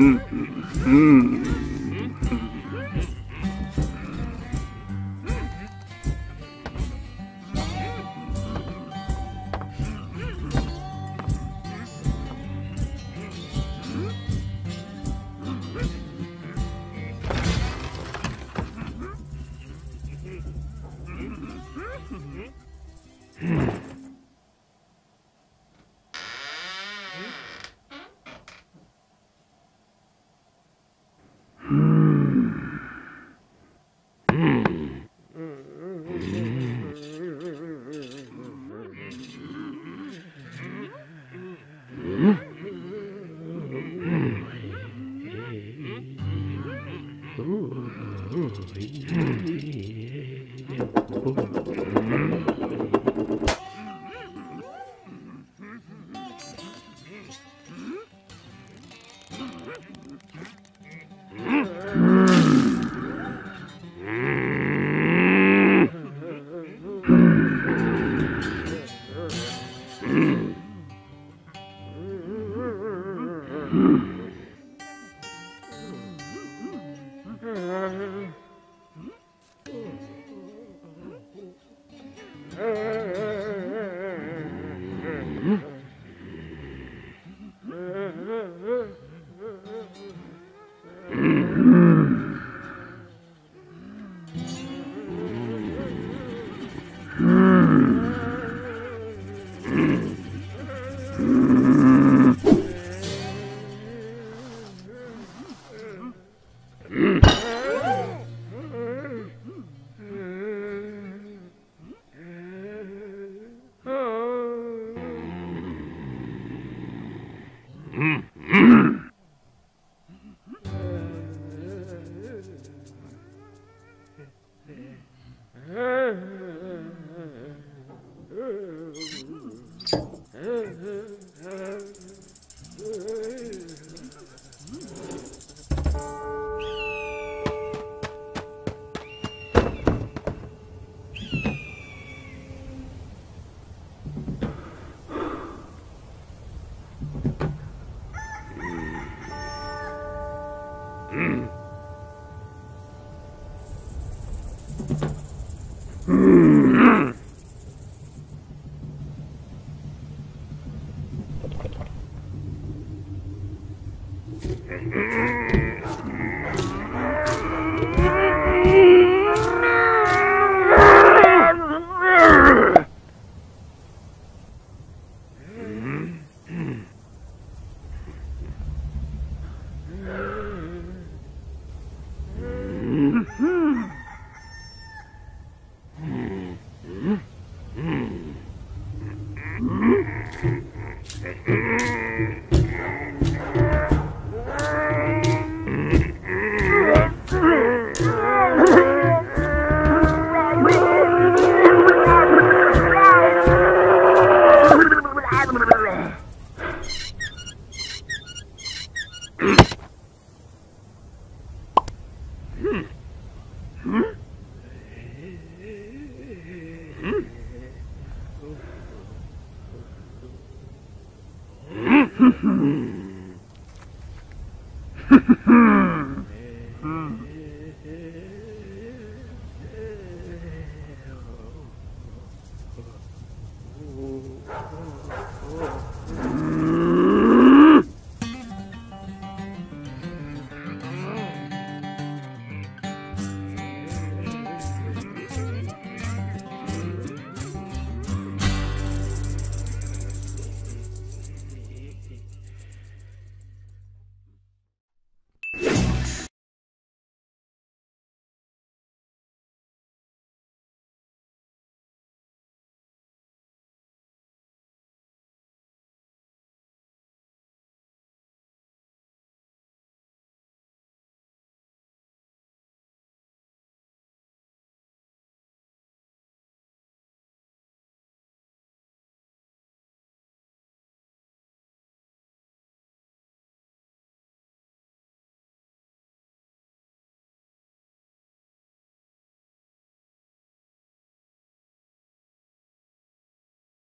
Mm. mm, mm. Mm-hmm. Mm-hmm. Mm-hmm. mm-hmm. Mm. Mm-hmm.